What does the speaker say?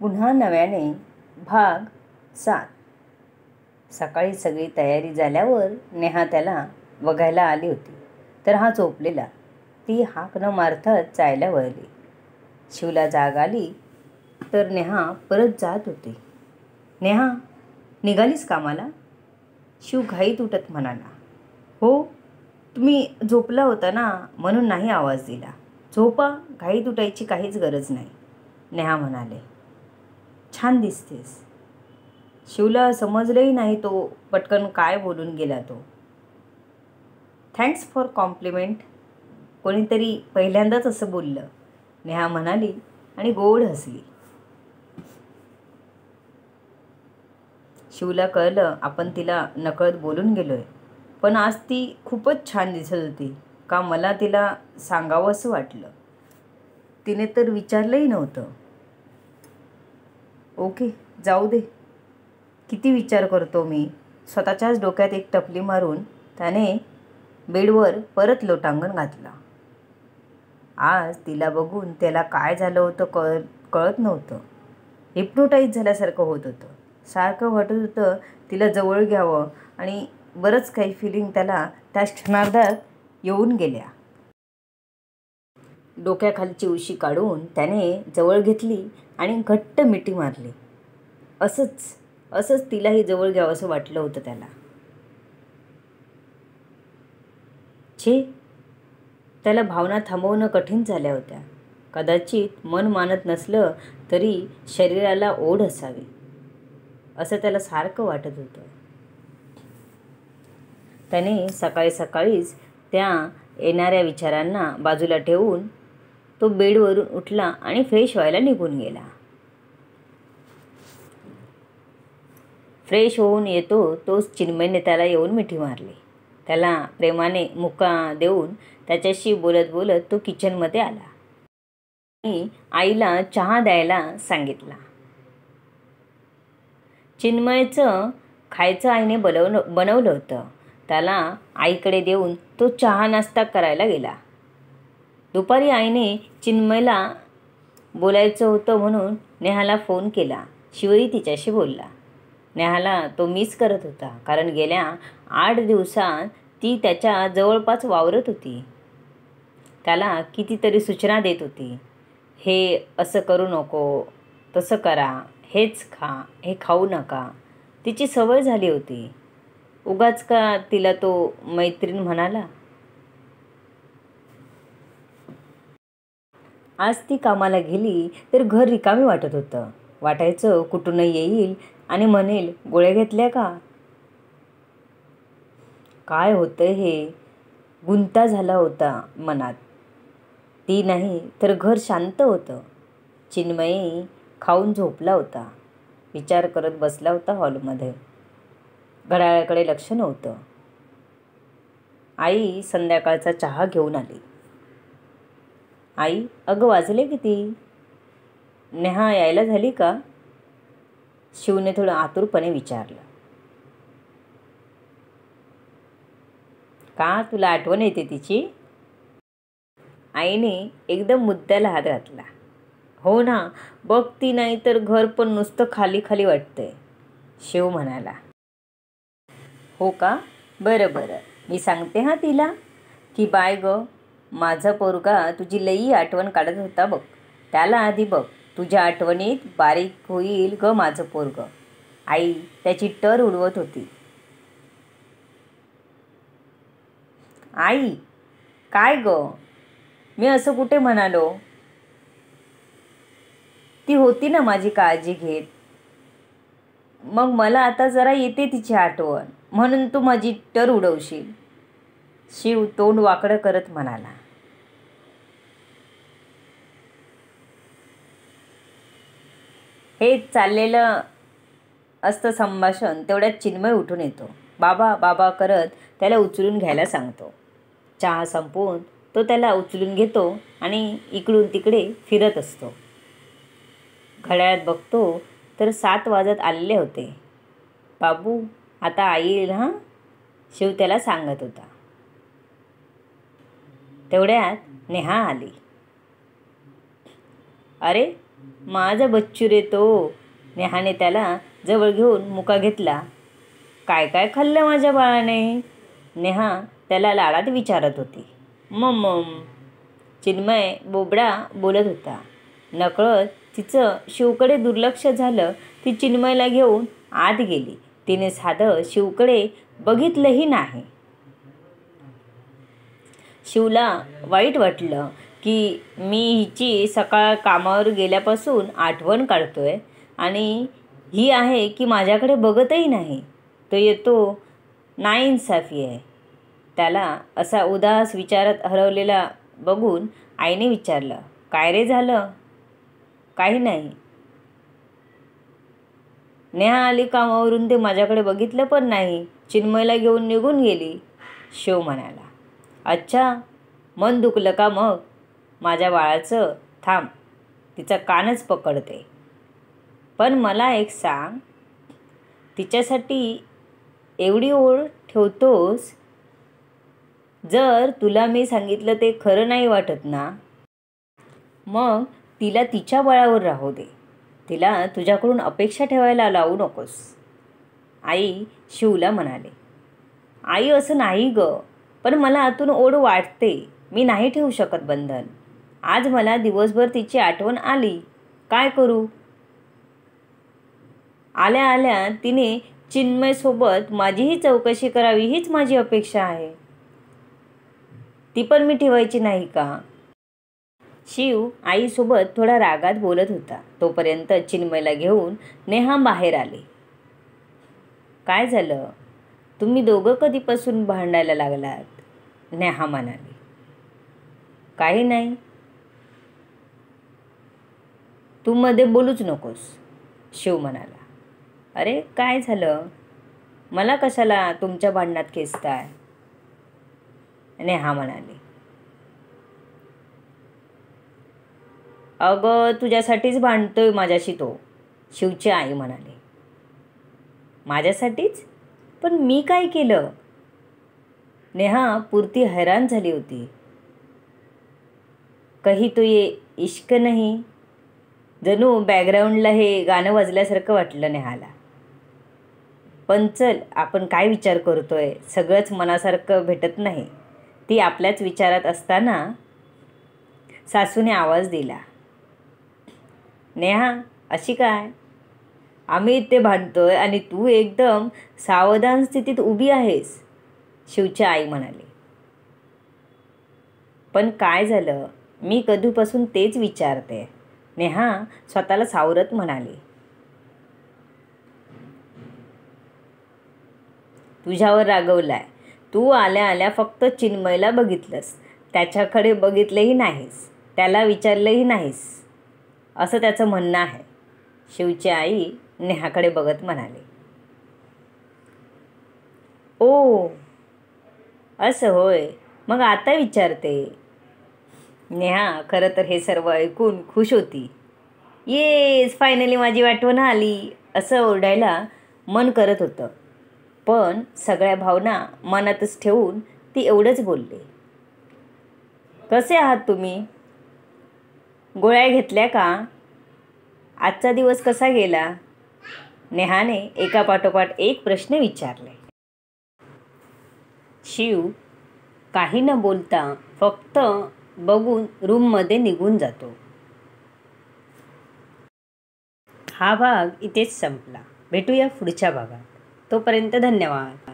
पुन्हा नव्याने भाग सात. सकाळी सगळी तयारी झाल्यावर नेहा त्याला बघायला आली होती. तर हा झोपलेला. ती हाक न मारताच जायला वळली. शिवला जाग आली तर नेहा परत जात होती. नेहा निघालीस कामाला शिव घाईत उठत म्हणाला. हो तुम्ही झोपला होता ना म्हणून नाही आवाज दिला. झोपा घाईत उठायची काहीच गरज नाही. नेहा म्हणाले. छान दिसतेस. शिवला समजलंही नाही तो पटकन काय बोलून गेला तो. Thanks for compliment. कोणीतरी पहिल्यांदाच असं बोललं. नेहा म्हणाली आणि गोड हसली. शिवला कळलं आपण तिला नकळत बोलून गेलो आहे पण आज ती खूपच छान दिसत होती. का मला तिला सांगावं असं वाटलं? तिने तर विचारलंही नव्हतं. ओके जाऊ दे. किती विचार करतो मी. स्वतःच्याच डोक्यात एक टपली मारून त्याने बेडवर परत लोटांगण घातला. आज तिला बघून त्याला काय झालं होतं कळ कळत नव्हतं. हिप्नोटाईज झाल्यासारखं होत होतं. सारखं वाटत होतं तिला जवळ घ्यावं आणि बरंच काही फिलिंग त्याला त्या क्षणार्धात येऊन गेल्या. डोक्याखालची उशी काढून त्याने जवळ घेतली आणि घट्ट मिठी मारली. असंच असंच तिलाही जवळ घ्यावं असं वाटलं होतं त्याला. छे त्याला भावना थांबवणं कठीण झाल्या होत्या. कदाचित मन मानत नसलं तरी शरीराला ओढ असावी असं त्याला सारखं वाटत होतं. त्याने सकाळी सकाळीच त्या येणाऱ्या विचारांना बाजूला ठेवून तो बेडवरून उठला आणि फ्रेश व्हायला निघून गेला. फ्रेश होऊन येतो तोच चिन्मयने त्याला येऊन मिठी मारली. त्याला प्रेमाने मुका देऊन त्याच्याशी बोलत बोलत तो किचनमध्ये आला. आणि आईला चहा द्यायला सांगितला. चिन्मयचं खायचं आईने बनवलं बनवलं होतं. त्याला आईकडे देऊन तो चहा नाश्ता करायला गेला. दुपारी आईने चिन्मयला बोलायचं होतं म्हणून नेहाला फोन केला. शिवही तिच्याशी बोलला. नेहाला तो मिस करत होता कारण गेल्या आठ दिवसात ती त्याच्या जवळपास वावरत होती. त्याला कितीतरी सूचना देत होती. हे असं करू नको तसं करा हेच खा हे खाऊ नका. तिची सवय झाली होती. उगाच का तिला तो मैत्रीण म्हणाला? आज ती कामाला गेली तर घर रिकामी वाटत होतं. वाटायचं कुठून येईल आणि म्हणेल गोळ्या घेतल्या का? काय होतं हे? गुंता झाला होता मनात. ती नाही तर घर शांत होतं. चिन्मयी खाऊन झोपला होता. विचार करत बसला होता हॉलमध्ये. घड्याळाकडे लक्ष नव्हतं. आई संध्याकाळचा चहा घेऊन आली. आई अगं वाजले किती? नेहा यायला झाली का? शिवने थोडं आतुरपणे विचारलं. का तुला आठवण येते तिची? आईने एकदम मुद्द्याला हात घातला. हो ना बघ ती नाही तर घर पण नुसतं खाली खाली वाटतंय शिव म्हणाला. हो का? बरं बरं. मी सांगते हां तिला. की बाय ग. माझा पोरगा तुझी लई आठवण काढत होता बघ. त्याला आधी बघ तुझ्या आठवणीत बारीक होईल ग माझं पोरग. आई त्याची टर उडवत होती. आई काय ग? मी असं कुठे म्हणालो? ती होती ना माझी काळजी घेत. मग मला आता जरा येते तिची आठवण. म्हणून तू माझी टर उडवशील. शिव तोंड वाकडं करत म्हणाला. हे चाललेलं असतं संभाषण तेवढ्यात चिन्मय उठून येतो. बाबा बाबा करत त्याला उचलून घ्यायला सांगतो. चहा संपवून तो त्याला उचलून घेतो आणि इकडून तिकडे फिरत असतो. घड्याळात बघतो तर सात वाजत आलेले होते. बाबू आता आई येईल हां? शिव त्याला सांगत होता. तेवढ्यात नेहा आली. अरे माझा बच्चू रे तो. नेहाने त्याला जवळ घेऊन मुका घेतला. काय काय खाल्लं माझ्या बाळाने? नेहा त्याला लाडात विचारत होती. मम. चिन्मय बोबडा बोलत होता. नकळत तिचं शिवकडे दुर्लक्ष झालं ती चिन्मयला घेऊन आत गेली. तिने साधं शिवकडे बघितलंही नाही. शिवला वाईट वाटलं. की मी हिची सकाळ कामावर गेल्यापासून आठवण काढतो आहे आणि ही आहे की माझ्याकडे बघतही नाही. तो येतो नाइन्साफी आहे. त्याला असा उदास विचारात हरवलेला बघून आईने विचारलं काय रे झालं? काही नाही. नेहा आली कामावरून ते माझ्याकडे बघितलं पण नाही. चिन्मयला घेऊन निघून गेली. शिव म्हणाला. अच्छा मन दुखलं का मग? माझ्या बाळाचं थांब तिचा कानच पकडते. पण मला एक सांग तिच्यासाठी एवढी ओढ ठेवतोस? जर तुला मी सांगितलं ते खरं नाही वाटत ना? मग तिला तिच्या बळावर राहू दे. तिला तुझ्याकडून अपेक्षा ठेवायला लावू नकोस. आई शिवला म्हणाले. आई असं नाही ग पण मला आतून ओढ वाटते मी नाही ठेवू शकत बंधन. आज मला दिवसभर तिची आठवण आली. काय करू? आल्या आल्या तिने चिन्मयसोबत माझीही चौकशी करावी हीच माझी अपेक्षा आहे. ती पण मी ठेवायची नाही का? शिव आईसोबत थोडा रागात बोलत होता. तोपर्यंत चिन्मयला घेऊन नेहा बाहेर आले. काय झालं? तुम्ही दोघं कधीपासून भांडायला लागलात? नेहा म्हणाली. काही नाही. तू मध्ये बोलूच नकोस शिव म्हणाला. अरे काय झालं? मला कशाला तुमच्या भांडणात खेचताय? नेहा म्हणाली. अगं तुझ्यासाठीच भांडतोय माझ्याशी तो शिवची आई म्हणाली. माझ्यासाठीच? पण मी काय केलं? नेहा पुरती हैराण झाली होती. कही तो ये इश्क नाही? जणू बॅकग्राऊंडला हे गाणं वाजल्यासारखं वाटलं नेहाला. पण चल आपण काय विचार करतोय? सगळंच मनासारखं भेटत नाही. ती आपल्याच विचारात असताना सासूने आवाज दिला. नेहा अशी काय? आम्ही इथे भांडतोय आणि तू एकदम सावधान स्थितीत उभी आहेस शिवची आई म्हणाली. पण काय झालं? मी कधीपासून तेच विचारते. नेहा स्वतःला सावरत म्हणाली. तुझ्यावर रागवलाय. तू आल्या आल्या फक्त चिन्मयला बघितलंस. त्याच्याकडे बघितलेही नाहीस. त्याला विचारलंही नाहीस. असं त्याचं म्हणणं आहे. शिवची आई नेहाकडे बघत म्हणाली. ओ असं होय. मग आता विचारते. नेहा खरं तर हे सर्व ऐकून खुश होती. येस फायनली माझी आठवण आली असं ओरडायला मन करत होतं. पण सगळ्या भावना मनातच ठेवून ती एवढंच बोलले. कसे आहात तुम्ही? गोळ्या घेतल्या का? आजचा दिवस कसा गेला? नेहाने एका पाठोपाठ एक प्रश्न विचारले. शिव काही न बोलता फक्त बघून रूममध्ये निघून जातो. हा भाग इथेच संपला. भेटूया पुढच्या भागात. तोपर्यंत धन्यवाद.